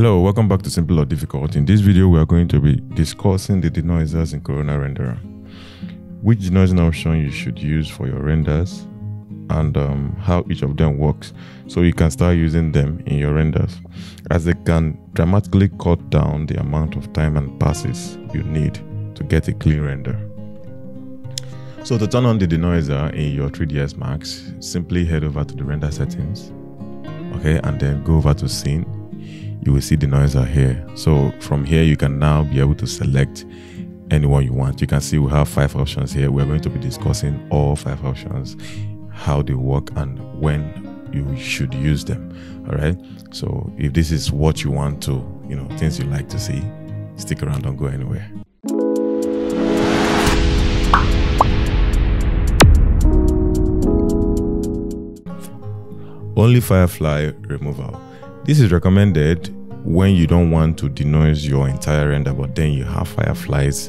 Hello, welcome back to Simple or Difficult. In this video, we are going to be discussing the denoisers in Corona Renderer, which denoising option you should use for your renders, and um, how each of them works so you can start using them in your renders as they can dramatically cut down the amount of time and passes you need to get a clean render. So to turn on the denoiser in your 3ds Max, simply head over to the render settings, okay, and then go over to scene. You will see denoiser here. So from here, you can now be able to select anyone you want. You can see we have five options here. We're going to be discussing all five options how they work and when you should use them all right so if this is what you want to you know things you like to see stick around don't go anywhere only firefly removal this is recommended when you don't want to denoise your entire render but then you have fireflies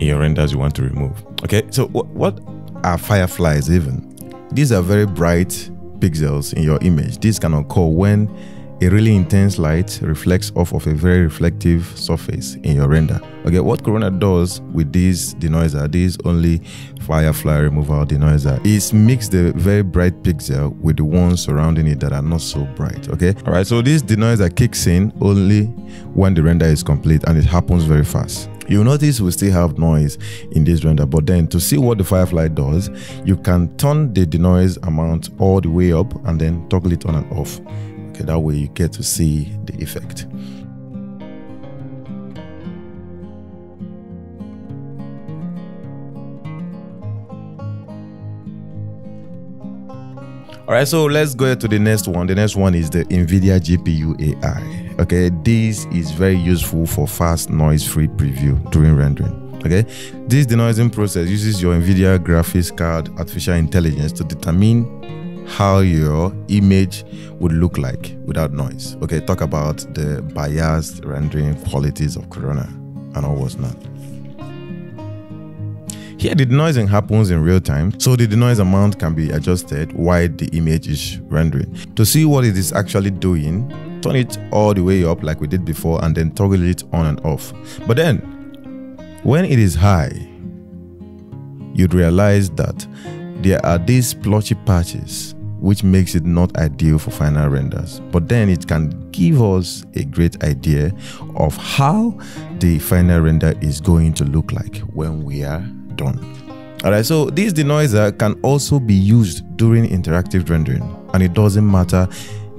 in your renders you want to remove okay so what are fireflies even these are very bright pixels in your image. This can occur when a really intense light reflects off of a very reflective surface in your render. Okay, what Corona does with this denoiser, this only firefly removal denoiser, is mix the very bright pixel with the ones surrounding it that are not so bright. Okay, all right. So this denoiser kicks in only when the render is complete, and it happens very fast. You'll notice we still have noise in this render, but then to see what the Firefly does, you can turn the denoise amount all the way up and then toggle it on and off. Okay, that way you get to see the effect. All right, so let's go ahead to the next one. The next one is the NVIDIA GPU AI okay this is very useful for fast noise-free preview during rendering okay this denoising process uses your nvidia graphics card artificial intelligence to determine how your image would look like without noise okay talk about the biased rendering qualities of corona and all what's not here, the denoising happens in real time, so the denoise amount can be adjusted while the image is rendering. To see what it is actually doing, turn it all the way up like we did before and then toggle it on and off. But then, when it is high, you'd realize that there are these splotchy patches which makes it not ideal for final renders. But then it can give us a great idea of how the final render is going to look like when we are done. Alright, so this denoiser can also be used during interactive rendering and it doesn't matter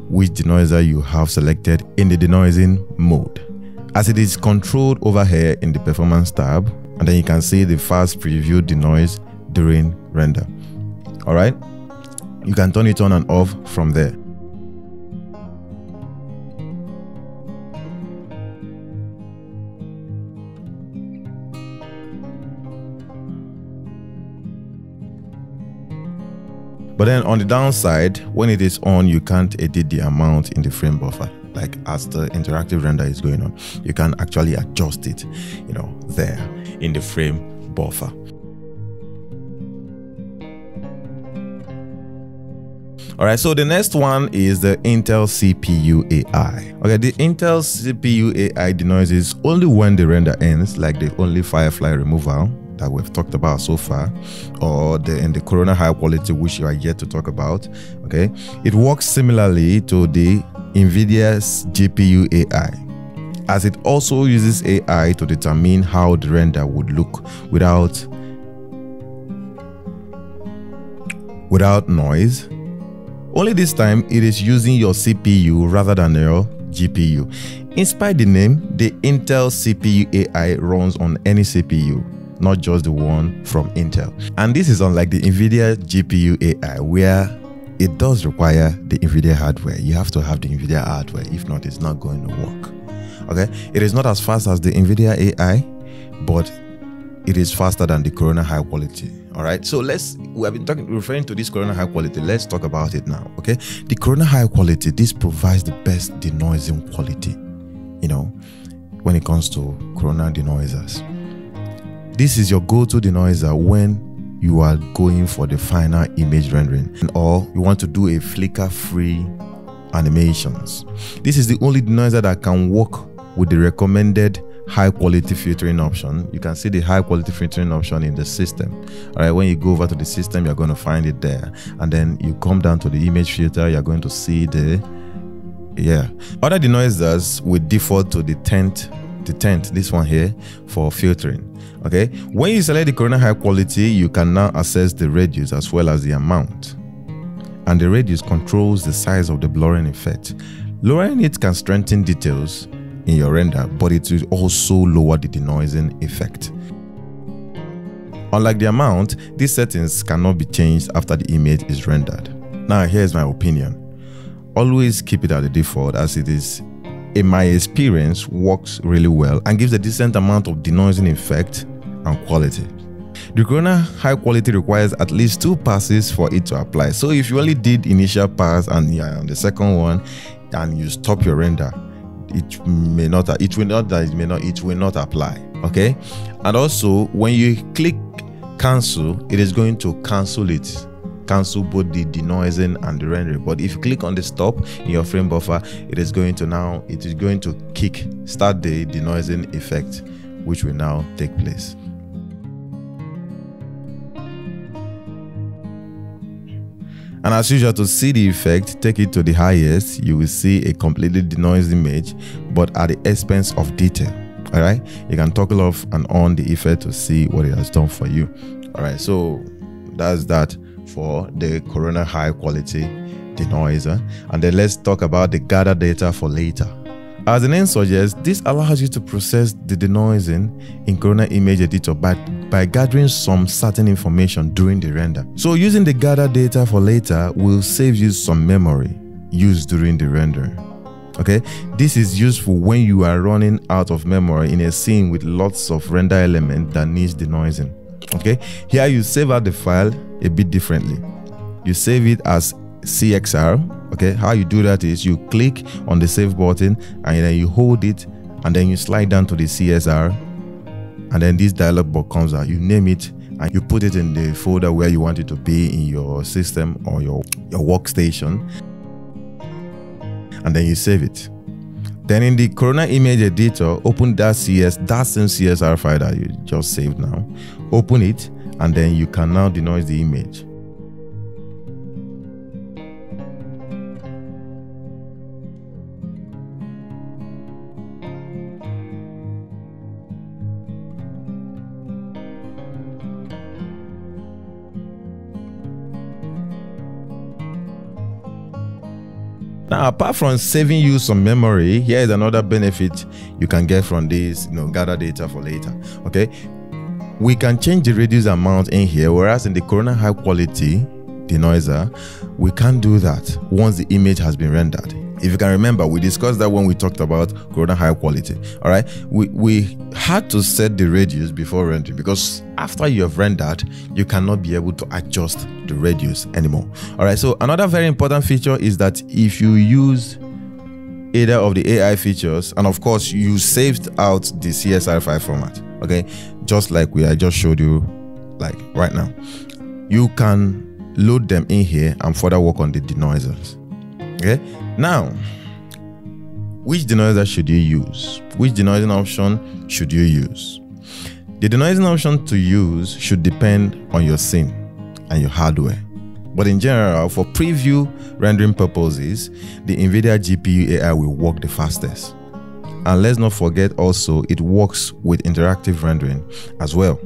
which denoiser you have selected in the denoising mode as it is controlled over here in the performance tab and then you can see the fast preview denoise during render all right you can turn it on and off from there But then on the downside, when it is on, you can't edit the amount in the frame buffer. Like as the interactive render is going on, you can actually adjust it, you know, there in the frame buffer. All right, so the next one is the Intel CPU AI. Okay, the Intel CPU AI denoises only when the render ends, like the only Firefly removal, that we've talked about so far, or the in the Corona high quality, which you are yet to talk about. Okay, it works similarly to the NVIDIA's GPU AI, as it also uses AI to determine how the render would look without without noise. Only this time it is using your CPU rather than your GPU. Inspired the name, the Intel CPU AI runs on any CPU not just the one from Intel. And this is unlike the NVIDIA GPU AI, where it does require the NVIDIA hardware. You have to have the NVIDIA hardware, if not, it's not going to work. Okay, it is not as fast as the NVIDIA AI, but it is faster than the Corona high quality. All right, so let's we have been talking referring to this Corona high quality. Let's talk about it now. Okay, the Corona high quality this provides the best denoising quality, you know, when it comes to Corona denoisers. This is your go-to denoiser when you are going for the final image rendering or you want to do a flicker free animations. This is the only denoiser that can work with the recommended high quality filtering option. You can see the high quality filtering option in the system. All right, when you go over to the system, you're going to find it there. And then you come down to the image filter, you're going to see the yeah. Other denoisers will default to the Tent, the Tent, this one here for filtering. Okay. When you select the Corona high quality, you can now access the radius as well as the amount. And the radius controls the size of the blurring effect. Lowering it can strengthen details in your render, but it will also lower the denoising effect. Unlike the amount, these settings cannot be changed after the image is rendered. Now here's my opinion. Always keep it at the default as it is in my experience works really well and gives a decent amount of denoising effect and quality. The Corona high quality requires at least two passes for it to apply. So if you only did initial pass and yeah, on the second one and you stop your render, it may not it will not that it may not it will not apply okay? And also when you click cancel it is going to cancel it. Cancel both the denoising and the rendering. But if you click on the stop in your frame buffer it is going to now it is going to kick start the denoising effect which will now take place And as usual, to see the effect, take it to the highest, you will see a completely denoised image, but at the expense of detail. All right, you can toggle off and on the effect to see what it has done for you. All right, so that's that for the Corona high quality denoiser. And then let's talk about the gather data for later. As the name suggests, this allows you to process the denoising in Corona Image Editor by, by gathering some certain information during the render. So using the gather data for later will save you some memory used during the render. Okay, this is useful when you are running out of memory in a scene with lots of render element that needs denoising. Okay, here you save out the file a bit differently. You save it as CXR okay? How you do that is you click on the save button and then you hold it and then you slide down to the cxr and then this dialog box comes out. You name it and you put it in the folder where you want it to be in your system or your your workstation and then you save it. Then in the corona image editor open that cs that same cxr file that you just saved now. Open it and then you can now denoise the image Now, apart from saving you some memory, here is another benefit you can get from this, you know, gather data for later. Okay, we can change the radius amount in here, whereas in the Corona high quality denoiser, we can't do that once the image has been rendered. If you can remember, we discussed that when we talked about Corona high quality. All right, we we had to set the radius before rendering because after you have rendered, you cannot be able to adjust the radius anymore. All right, so another very important feature is that if you use either of the AI features, and of course, you saved out the CXR file format, okay, just like we I just showed you, like right now, you can load them in here and further work on the denoisers. Okay, now which denoiser should you use? Which denoising option should you use? The denoising option to use should depend on your scene and your hardware. But in general, for preview rendering purposes, the NVIDIA GPU AI will work the fastest. And let's not forget also, it works with interactive rendering as well.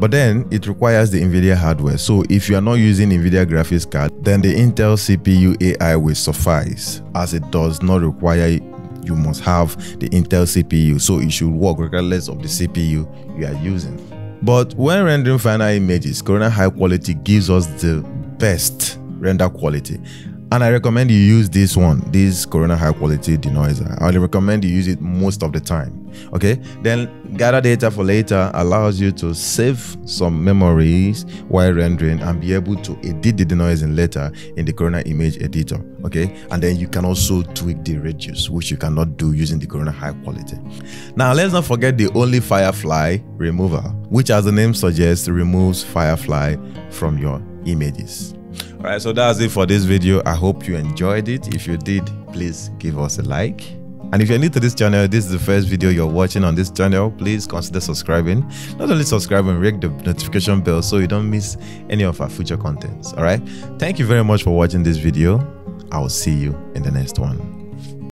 But then it requires the NVIDIA hardware. So if you are not using NVIDIA graphics card, then the Intel CPU AI will suffice as it does not require you must have the Intel CPU, so it should work regardless of the CPU you are using. But when rendering final images, Corona High Quality gives us the best render quality. And I recommend you use this one, this Corona High Quality Denoiser. I only recommend you use it most of the time. Okay, then gather data for later allows you to save some memories while rendering and be able to edit the denoising later in the Corona image editor. Okay, and then you can also tweak the radius, which you cannot do using the Corona high quality. Now, let's not forget the only Firefly remover, which, as the name suggests, removes Firefly from your images. All right, so that's it for this video. I hope you enjoyed it. If you did, please give us a like. And if you're new to this channel, this is the first video you're watching on this channel, please consider subscribing. Not only subscribing, ring the notification bell so you don't miss any of our future contents. All right. Thank you very much for watching this video. I will see you in the next one.